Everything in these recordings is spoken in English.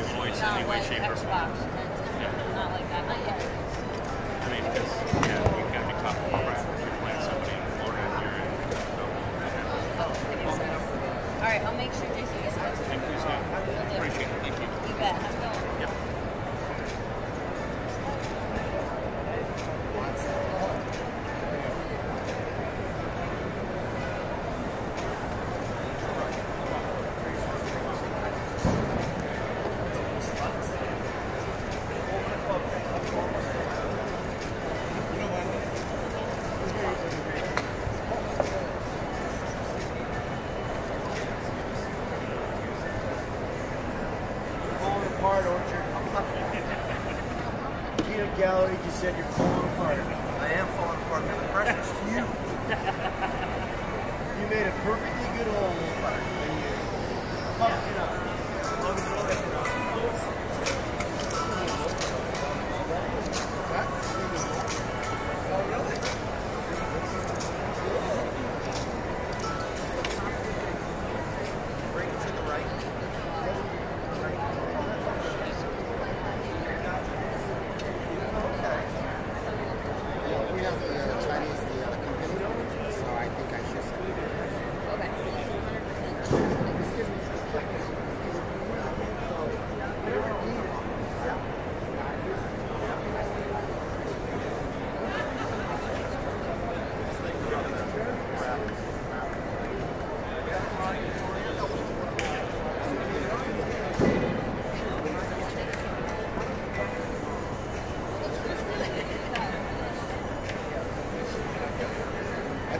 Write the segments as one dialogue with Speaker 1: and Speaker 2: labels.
Speaker 1: Voice
Speaker 2: Not
Speaker 1: any way,
Speaker 2: like
Speaker 1: shape, or form?
Speaker 2: It's Not like that. Not yet.
Speaker 1: I mean, because, yeah, you can't be talking crap if you're playing somebody in Florida and you're in, oh, so,
Speaker 2: All right, I'll make sure Jason gets that.
Speaker 1: thank you, Sam. Appreciate it, thank you.
Speaker 2: You bet. I'm going.
Speaker 1: Yep.
Speaker 3: falling apart, Orchard. Peanut Gallery just said you're falling apart.
Speaker 4: I am falling apart, man. The pressure's huge.
Speaker 3: You made a perfectly good hole,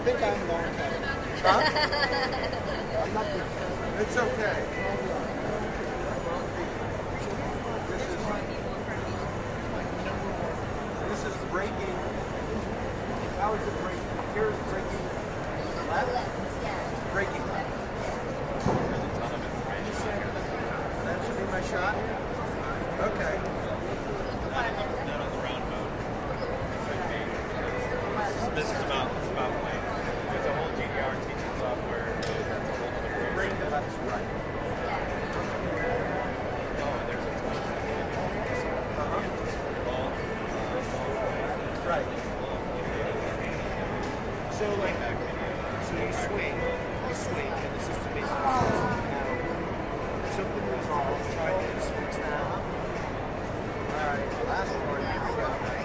Speaker 5: think I'm long covered. I'm not the
Speaker 4: It's okay. This is breaking. How is it breaking? Here's breaking left. Breaking left. That should be my shot. Okay.
Speaker 1: This is about,
Speaker 4: Right. So like, so you swing, you swing, and the system basically says, now, something resolved, try this, fix that. All right, last one, here we go.